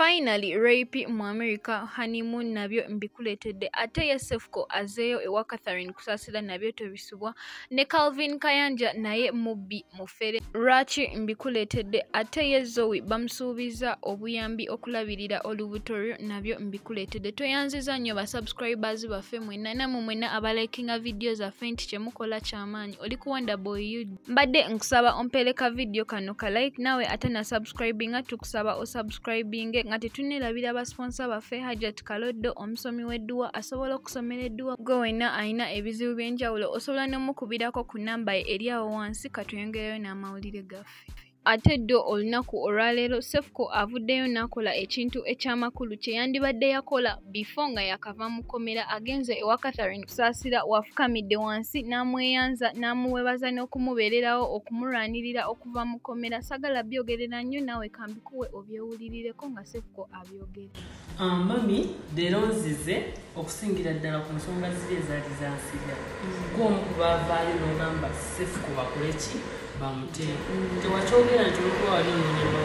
finally rape mu america honeymoon nabyo mbikuleetedde ate ye sefuko azeeyo ewa catherine kusaasira nabyo tebisubwa ne calvin kayanja naye mubbi mufere. Lwaki mbikuleetedde ate ye zoe bamusuubiza obuyambi okulabirira olubuto lwo nabyo mbikuleetedde tweyanziza nnyo basubscribers baffe mwenna namwe mwenna abalikinga vidiyo zaffe nti kyemukola kyamaanyi. Oli ku wonderboy mbadde nkusaba ompeereka vidiyo kano ka like naawe ate na subscribinga tukusaba osubscribinge nga tetuneerabira basponsa baffe hajat kaloddo omusomi w'edduwa asobola okusomera edduwa gwe wenna alina ebizibu by'enjawulo osobola n'omukubirako ku namba ye eri awo wansi katuyongereyo n'amawulire gaffe ate ddo olunaku olwaleero sefuko avuddeyo n'akola ekintu ekyamakulu kye yandibadde yakola bifo nga yakava mu kkomera agenze ewa catherine kusaasira wafukamidde wansi n'amweyanza n'amuwebaza n'okumubeererawo okumulwanirira okuva mu kkomera. Sagala byogerera nnyo naawe kambikuwe obyewulirireko nga sefuko abyogera. Ah, mami leero nzize okusingira ddala ku nsonga ziri ezaali zansiga gwomu kubaavaayo n'ogamba sefuko bakole ki bamutee tewakyogera nti olwokuba wali onyonyono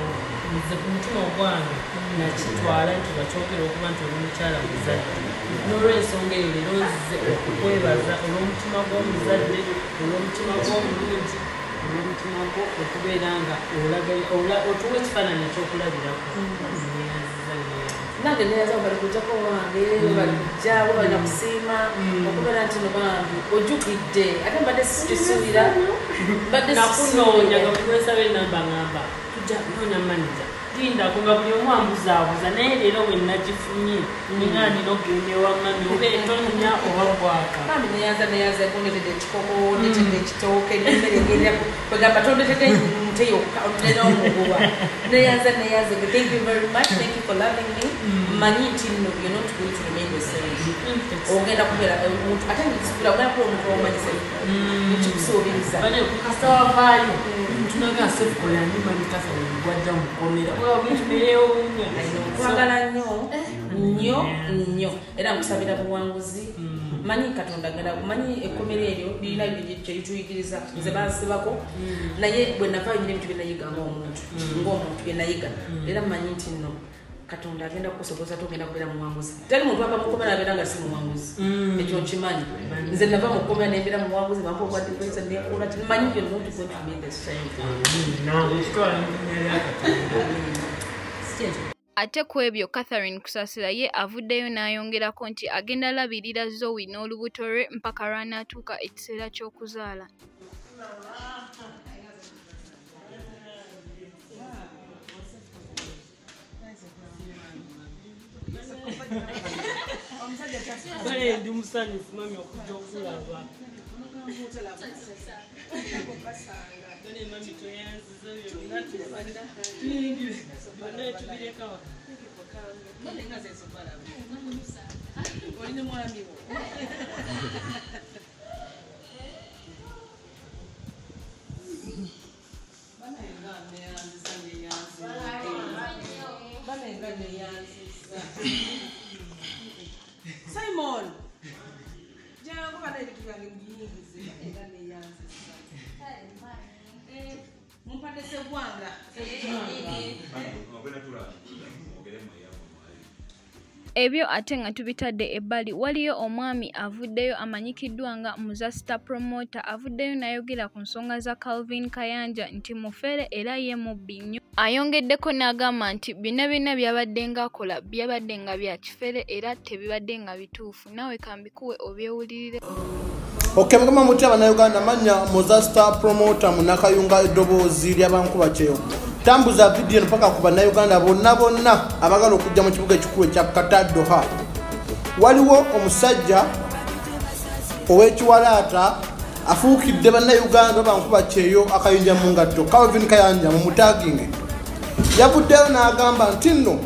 nze ku mutima ogwange nakitwala nti wakyogera okuba nti oli mukyala muzadde. N'olwensonga eyo leero nzize okukwebaza olw'omutima gw'omuzadde olw'omutima gw'omulungi olw'omutima gwo okubeera nga otuwa ekifaananyi ekyokulabirako. Neyanziza neyanziza nange neyaza bali kujjako wange bali kujja bo balina kusiima okubeera nti no bambi ojjukidde ate mbadde sikisuubira mbadde nakunoonya nga bwekwesaba enamba ngamba tujja noonya manija lindako nga buli omu ambuzaabuza naye leero we nagifunye. Ninganira ogenda ewamami oba etonya oba bwaka. Bambi neyaza neyaza kundetedde ekikoko ndetedde ekitooke nemmere ngenda kwegamba tondetedde nte yokka onetera omuguba neyaza neyaza ge thank you very much thank you for loving me. Manyi nti no you're not going to remain the same. Ogenda kubeera omuntu ate ngikisubira ogenda kuba omuntu omanyise nkikusuubiriza bane kukasa wavaayo tunaga sefuko yandimanyikasa gwajja mukomera nkwagala nnyo nnyo nnyo era nkusabira buwanguzi. Manyi katonda genda manyi ekkomera eryo lirina kyelituyigiriza nze bansibako naye bwe navaayo nyina ebintu byenayiga ngaomuntu ngaomuntu byenayiga era manyi nti nno katonda agenda kukusoboza togenda kubeera muwanguzi. Teri muntu ava mukomera abeera nga si muwanguzi. Ekyo nkimanyi nze nava mukomera nembeera muwanguzi bampa obwadivesa nekula ti manyi you're not going to be the same ate ku ebyo catherine kusaasira ye avuddeyo n'ayongerako nti agenda labirira zoe n'olubuto lwe mpaka lwanaatuuka ekiseera ky'okuzaala bale ndi musanyufu mami okujja okulaba. Bale mami toyanziza byonna tuyingire byonna tubirekawa Simon. Jangan kau kena ikut yang ini. Jangan ni yang sesuatu. Eh, Mumpat ada sebuah eh, enggak? Eh, sebuah. Mumpat ada sebuah? Ebyo ate nga tubitadde ebbali waliyo omwami avuddeyo amanyikiddwa nga muzasita promota avuddeyo n'ayogera ku nsonga za calvin kayanja nti mufere era ye mubbi nnyo. Ayongeddeko n'agamba nti byonna byonna byabadde ng'akola byabadde nga bya kifere era tebibadde nga bituufu naawe kambikuwe obyewulirire. Ok mugamba muti abannayuganda manya muzasta promota munakayunga eddoboozi lyabankuba kyeyo tambuza vidiyo paka ku bannayuganda bonna bonna abagala okujja mu kibuga ekikulu ekya kataddoha. Waliwo omusajja ow'ekiwalaata afuukidde bannayuganda bankuba kyeyo akayinja mu ngatto calvin kayanja mu mutaginge yavuddeyo n'agamba nti nno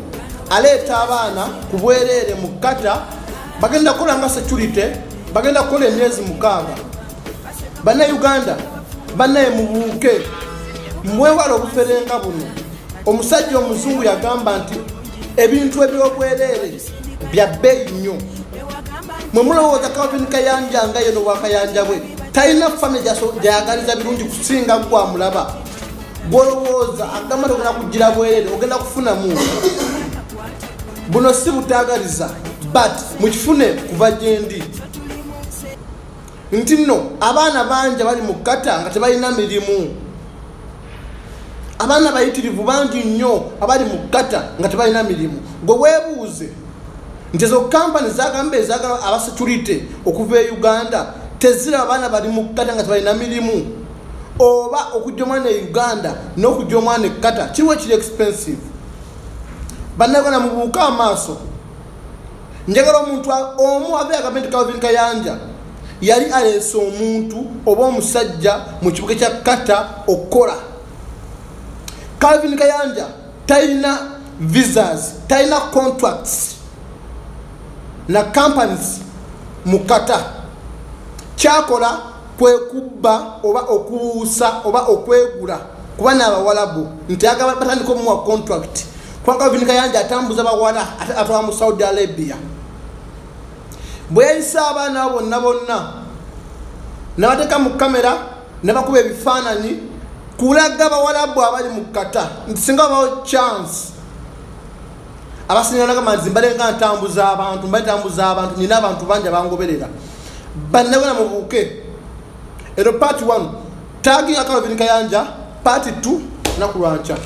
aleeta abaana ku bwereere mu kata bagenda kukola nga security bagenda kukola emyezi mukaaga. Bannayuganda bannaye mubuuke mwewala obuferenga buno. Omusajja omuzungu yagamba nti ebintu ebyobwereere bya bbeeyi nnyo. Mwe mulowooza calvin kayanja nga yeno bwakayanja bwe talina fami gyayagaliza birungi kusinga gwamulaba gwolowooza agamba ti ogenda kugira bwereere ogenda kufunamu buno si butagaliza but mukifune kuva gyendi nti nno abaana bangi bali mu kata nga tebalina mirimu abaana bayitirivu bangi nnyo abali mu kata nga tebalina mirimu. Gwe weebuuze nti ezo kampani zagamba ezagala abasecurity okuva e uganda teziraba abaana bali mu kata nga tebalina mirimu? Oba okujja omwana e uganda n'okujja omwana e kata kiriwo ekiri expensive? Bannaganda mubuuka amaaso. Njagala omuntu omu ave agambe nti calvin kayanja yali aleese omuntu oba omusajja mu kibuga kya kata okukola calvin kayanja talina visas talina contracts na companies mu kata kyakola kwekubba oba okuwuusa oba okwegula kuba naabawalabu nti agaba batandika omuwa contract. Kuba calvin kayanja atambuza bawala atwala mu saudi arabia. Bwe yayisa abaana abo bonna bonna nabateeka mu kamera ne bakuba ebifaananyi kulaga bawalabu abali mu kata. Nti singa babawo chance. Abasinga nagamba nti mbalenga ntambuza abantu mbatambuza abantu nina abantu bangi abangoberera. Bannabona mubuuke ero part 1 tagi akalvin kayanja part 2 naku lwanca